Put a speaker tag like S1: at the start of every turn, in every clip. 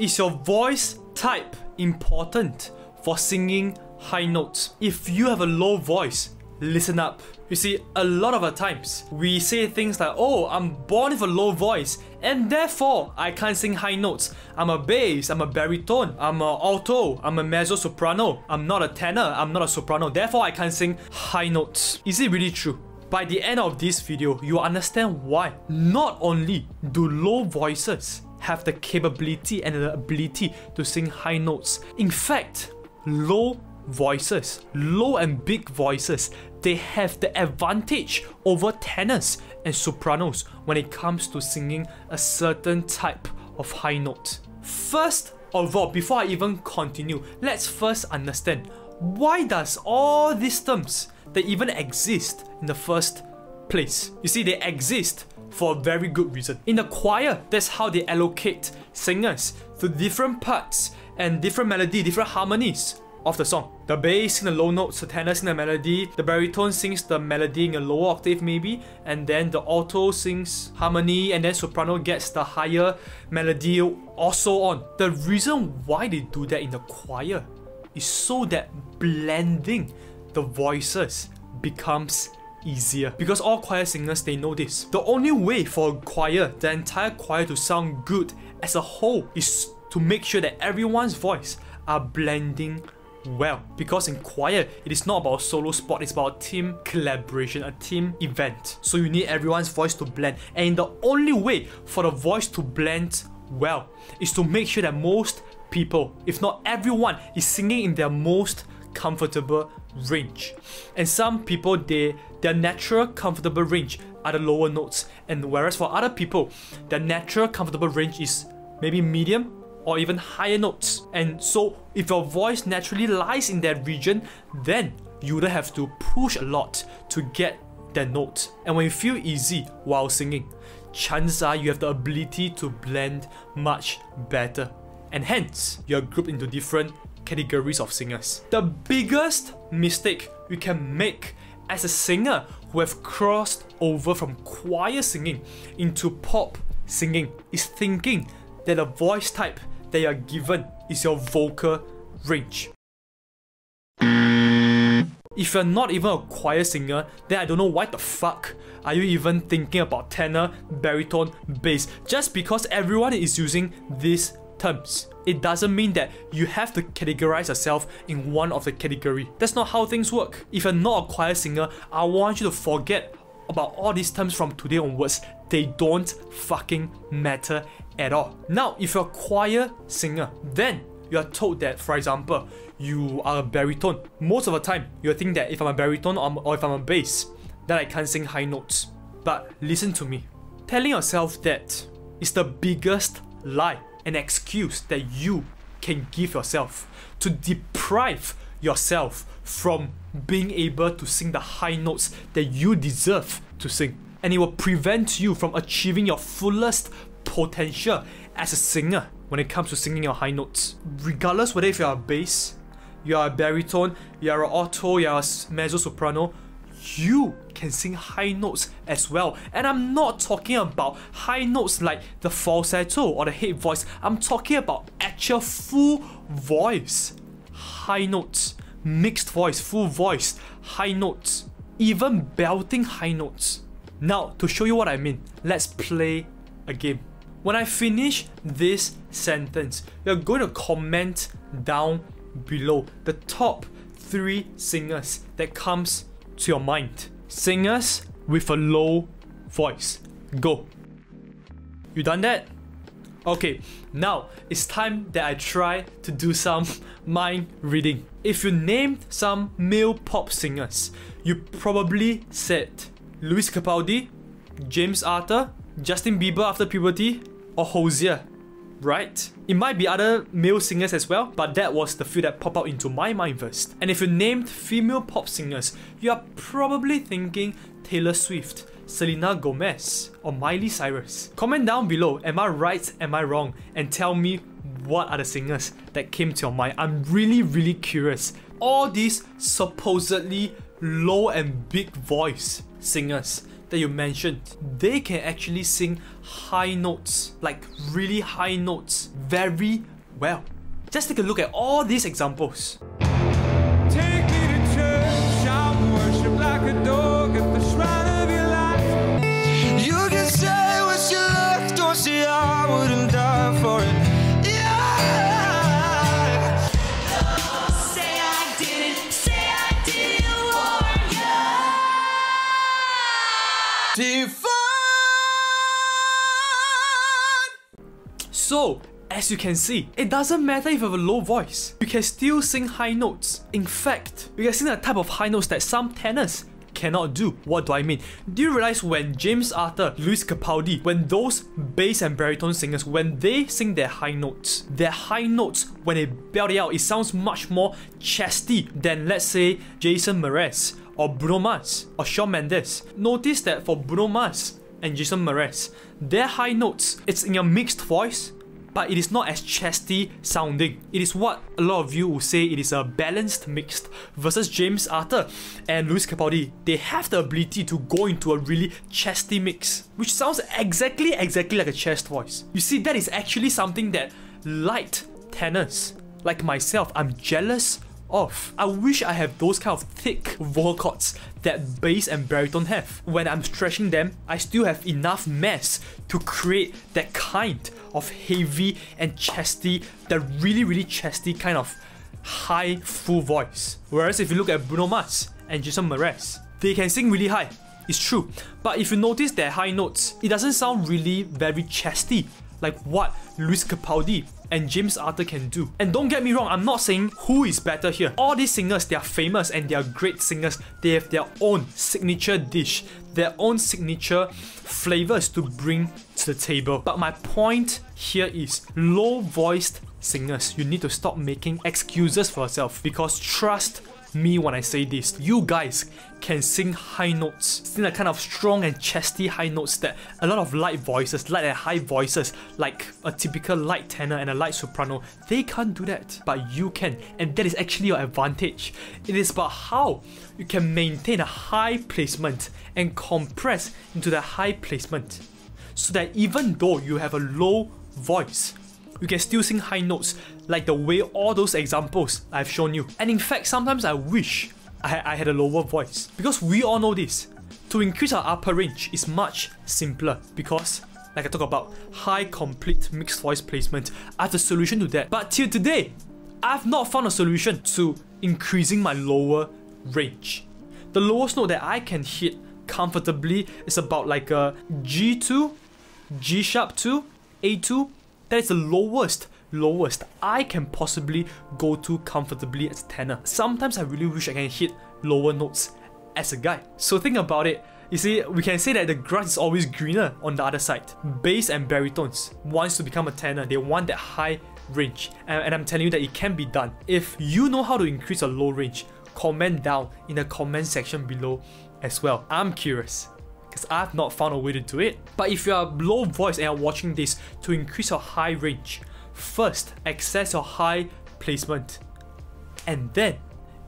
S1: Is your voice type important for singing high notes? If you have a low voice, listen up. You see, a lot of the times we say things like, oh, I'm born with a low voice and therefore I can't sing high notes. I'm a bass, I'm a baritone, I'm a alto, I'm a mezzo soprano, I'm not a tenor, I'm not a soprano, therefore I can't sing high notes. Is it really true? By the end of this video, you'll understand why. Not only do low voices have the capability and the ability to sing high notes, in fact, low voices, low and big voices, they have the advantage over tenors and sopranos when it comes to singing a certain type of high note. First of all, before I even continue, let's first understand why does all these terms they even exist in the first place? You see, they exist for a very good reason. In the choir, that's how they allocate singers to different parts and different melody, different harmonies of the song. The bass sings the low notes, the tenor sings the melody, the baritone sings the melody in a lower octave maybe, and then the alto sings harmony, and then soprano gets the higher melody, also on. The reason why they do that in the choir is so that blending the voices becomes easier. Because all choir singers they know this. The only way for a choir, the entire choir to sound good as a whole is to make sure that everyone's voice are blending well. Because in choir it is not about solo spot it's about team collaboration a team event. So you need everyone's voice to blend. And the only way for the voice to blend well is to make sure that most people if not everyone is singing in their most comfortable range and some people they their natural comfortable range are the lower notes and whereas for other people their natural comfortable range is maybe medium or even higher notes. And so, if your voice naturally lies in that region, then you would have to push a lot to get that note. And when you feel easy while singing, chances are you have the ability to blend much better. And hence, you're grouped into different categories of singers. The biggest mistake you can make as a singer who have crossed over from choir singing into pop singing is thinking that the voice type you are given is your vocal range. If you're not even a choir singer, then I don't know why the fuck are you even thinking about tenor, baritone, bass just because everyone is using these terms. It doesn't mean that you have to categorize yourself in one of the category. That's not how things work. If you're not a choir singer, I want you to forget about all these terms from today onwards. They don't fucking matter at all. Now, if you're a choir singer, then you are told that, for example, you are a baritone. Most of the time, you think that if I'm a baritone or if I'm a bass, that I can't sing high notes. But listen to me. Telling yourself that is the biggest lie and excuse that you can give yourself to deprive yourself from being able to sing the high notes that you deserve to sing. And it will prevent you from achieving your fullest potential as a singer when it comes to singing your high notes. Regardless whether if you're a bass, you're a baritone, you're an alto, you're a mezzo soprano, you can sing high notes as well. And I'm not talking about high notes like the falsetto or the head voice. I'm talking about actual full voice. High notes, mixed voice, full voice, high notes, even belting high notes. Now, to show you what I mean, let's play a game. When I finish this sentence, you're going to comment down below the top three singers that comes to your mind. Singers with a low voice. Go. You done that? Okay, now it's time that I try to do some mind reading. If you named some male pop singers, you probably said Lewis Capaldi, James Arthur, Justin Bieber after puberty, or Hozier, right? It might be other male singers as well, but that was the few that pop out into my mind first. And if you named female pop singers, you are probably thinking Taylor Swift, Selena Gomez, or Miley Cyrus. Comment down below, am I right, am I wrong, and tell me what are the singers that came to your mind. I'm really, really curious. All these supposedly low and big voice singers that you mentioned, they can actually sing high notes, like really high notes, very well. Just take a look at all these examples.
S2: You can say what you don't I wouldn't die for it.
S1: So, as you can see, it doesn't matter if you have a low voice, you can still sing high notes. In fact, you can sing a type of high notes that some tenors cannot do. What do I mean? Do you realize when James Arthur, Lewis Capaldi, when those bass and baritone singers, when they sing their high notes, their high notes, when they belt it out, it sounds much more chesty than let's say Jason Mraz or Bruno Mars or Shawn Mendes. Notice that for Bruno Mars and Jason Mraz, their high notes, it's in a mixed voice, but it is not as chesty sounding. It is what a lot of you will say it is a balanced mixed versus James Arthur and Lewis Capaldi. They have the ability to go into a really chesty mix, which sounds exactly exactly like a chest voice. You see, that is actually something that light tenors like myself, I'm jealous of. I wish I have those kind of thick vocal cords that bass and baritone have. When I'm stretching them, I still have enough mass to create that kind of heavy and chesty, that really really chesty kind of high full voice. Whereas if you look at Bruno Mars and Jason Mraz, they can sing really high. It's true. But if you notice their high notes, it doesn't sound really very chesty like what Lewis Capaldi and James Arthur can do. And don't get me wrong, I'm not saying who is better here. All these singers, they are famous and they are great singers. They have their own signature dish, their own signature flavors to bring to the table. But my point here is low voiced singers, you need to stop making excuses for yourself because trust me when I say this. You guys can sing high notes, sing a kind of strong and chesty high notes that a lot of light voices, light and high voices, like a typical light tenor and a light soprano, they can't do that. But you can, and that is actually your advantage. It is about how you can maintain a high placement and compress into the high placement. So that even though you have a low voice, you can still sing high notes like the way all those examples I've shown you. And in fact, sometimes I wish I, I had a lower voice because we all know this. To increase our upper range is much simpler because like I talk about high complete mixed voice placement, have the solution to that. But till today, I've not found a solution to increasing my lower range. The lowest note that I can hit comfortably is about like a G2, G sharp 2, A2. That is the lowest, lowest I can possibly go to comfortably as a tenor. Sometimes I really wish I can hit lower notes as a guy. So think about it. You see, we can say that the grass is always greener on the other side. Bass and baritones wants to become a tenor. They want that high range. And, and I'm telling you that it can be done. If you know how to increase a low range, comment down in the comment section below as well. I'm curious because I've not found a way to do it. But if you are low voice and are watching this to increase your high range, first access your high placement and then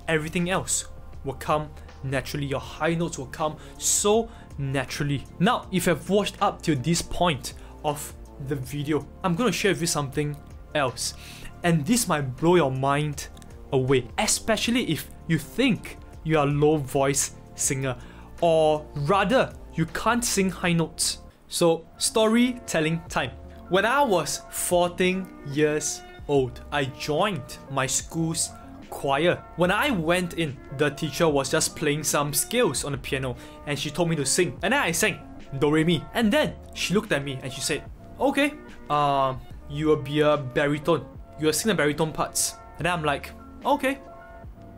S1: everything else will come naturally. Your high notes will come so naturally. Now, if you have watched up to this point of the video, I'm gonna share with you something else. And this might blow your mind away, especially if you think you are a low voice singer, or rather, you can't sing high notes. So, storytelling time. When I was 14 years old, I joined my school's choir. When I went in, the teacher was just playing some scales on the piano and she told me to sing. And then I sang Do Re Mi. And then she looked at me and she said, Okay, um, you will be a baritone. You will sing the baritone parts. And then I'm like, Okay,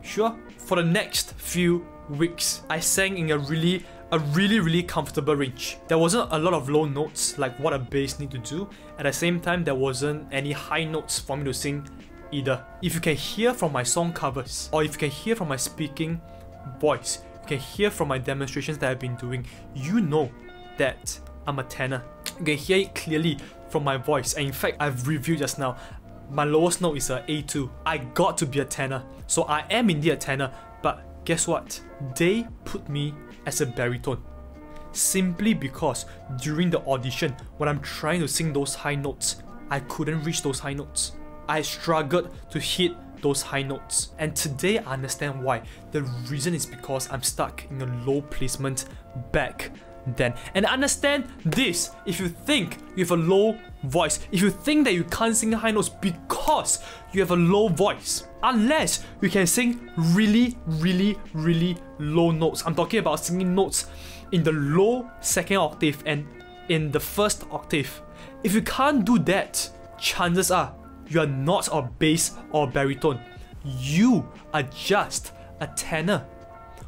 S1: sure. For the next few weeks, I sang in a really a really really comfortable range. There wasn't a lot of low notes like what a bass need to do. At the same time, there wasn't any high notes for me to sing either. If you can hear from my song covers or if you can hear from my speaking voice, you can hear from my demonstrations that I've been doing, you know that I'm a tenor. You can hear it clearly from my voice. And in fact, I've reviewed just now. My lowest note is a A2. I got to be a tenor. So I am indeed a tenor, guess what? They put me as a baritone. simply because during the audition, when I'm trying to sing those high notes, I couldn't reach those high notes. I struggled to hit those high notes. And today I understand why. The reason is because I'm stuck in a low placement back then. And understand this if you think you have a low voice, if you think that you can't sing high notes because you have a low voice, unless you can sing really, really, really low notes. I'm talking about singing notes in the low second octave and in the first octave. If you can't do that, chances are you are not a bass or baritone. You are just a tenor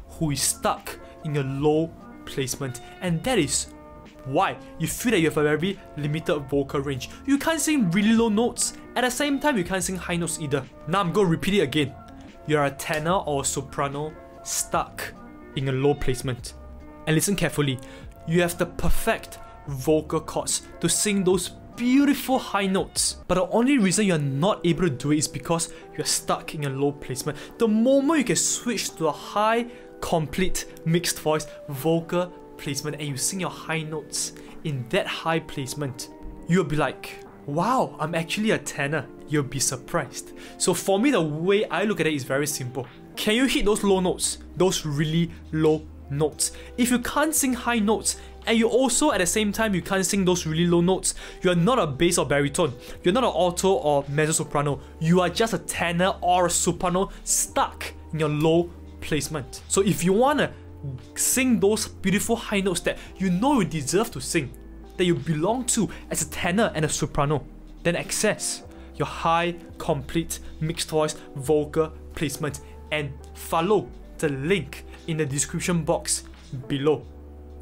S1: who is stuck in a low placement, and that is why you feel that you have a very limited vocal range. You can't sing really low notes, at the same time, you can't sing high notes either. Now I'm going to repeat it again. You're a tenor or a soprano stuck in a low placement. And listen carefully, you have the perfect vocal cords to sing those beautiful high notes. But the only reason you're not able to do it is because you're stuck in a low placement. The moment you can switch to a high, complete, mixed voice, vocal placement, and you sing your high notes in that high placement, you'll be like, wow, I'm actually a tenor. You'll be surprised. So for me, the way I look at it is very simple. Can you hit those low notes? Those really low notes. If you can't sing high notes, and you also at the same time you can't sing those really low notes, you're not a bass or baritone, you're not an alto or mezzo soprano, you are just a tenor or a soprano stuck in your low placement. So if you wanna sing those beautiful high notes that you know you deserve to sing, that you belong to as a tenor and a soprano, then access your high, complete, mixed voice, vocal placement and follow the link in the description box below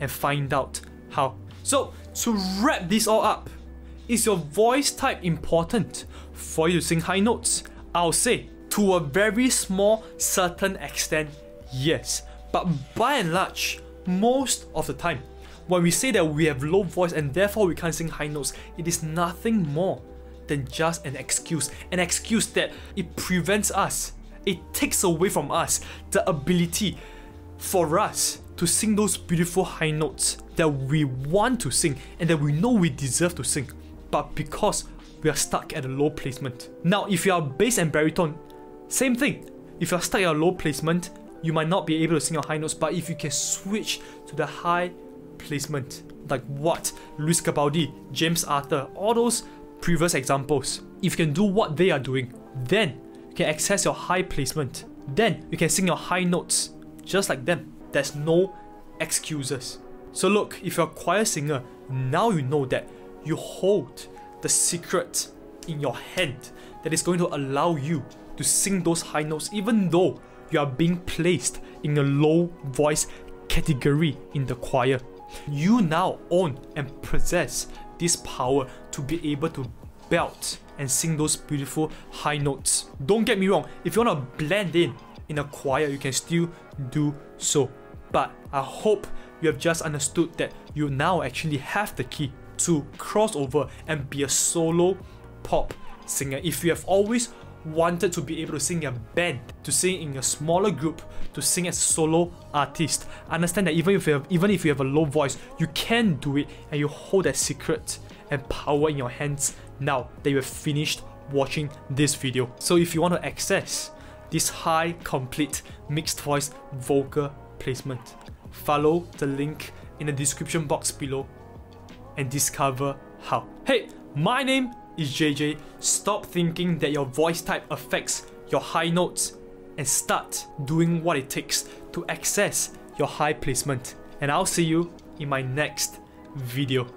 S1: and find out how. So, to wrap this all up, is your voice type important for you to sing high notes? I'll say, to a very small certain extent, yes. But by and large, most of the time, when we say that we have low voice and therefore we can't sing high notes, it is nothing more than just an excuse. An excuse that it prevents us, it takes away from us the ability for us to sing those beautiful high notes that we want to sing and that we know we deserve to sing, but because we are stuck at a low placement. Now, if you are bass and baritone, same thing. If you're stuck at a low placement, you might not be able to sing your high notes, but if you can switch to the high placement, like what Lewis Capaldi, James Arthur, all those previous examples, if you can do what they are doing, then you can access your high placement. Then you can sing your high notes just like them. There's no excuses. So look, if you're a choir singer, now you know that you hold the secret in your hand that is going to allow you to sing those high notes even though you are being placed in a low voice category in the choir. You now own and possess this power to be able to belt and sing those beautiful high notes. Don't get me wrong, if you want to blend in in a choir, you can still do so. But I hope you have just understood that you now actually have the key to cross over and be a solo pop singer. If you have always wanted to be able to sing in a band, to sing in a smaller group, to sing as a solo artist, understand that even if you have, even if you have a low voice, you can do it and you hold that secret and power in your hands now that you have finished watching this video. So if you want to access this high complete mixed voice vocal placement. Follow the link in the description box below and discover how. Hey, my name is Jay Jae. Stop thinking that your voice type affects your high notes and start doing what it takes to access your high placement. And I'll see you in my next video.